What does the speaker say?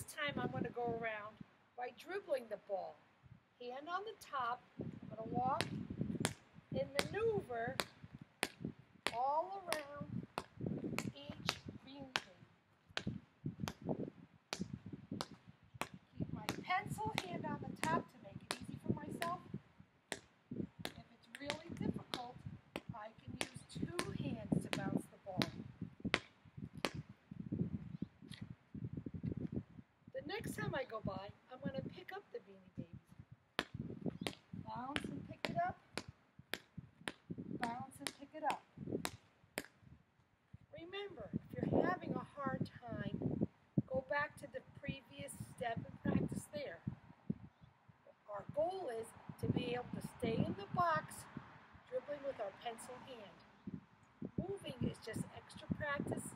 this time I'm going to go around by dribbling the ball. Hand on the top, I'm going to walk and maneuver all around each bean cage. Keep my pencil hand on the top to make it easy for myself. If it's really difficult, I can use two hands to bounce the ball. The next time I go by, I'm going to pick up the Beanie Babies. Bounce and pick it up. Bounce and pick it up. Remember, if you're having a hard time, go back to the previous step and practice there. Our goal is to be able to stay in the box, dribbling with our pencil hand. Moving is just extra practice,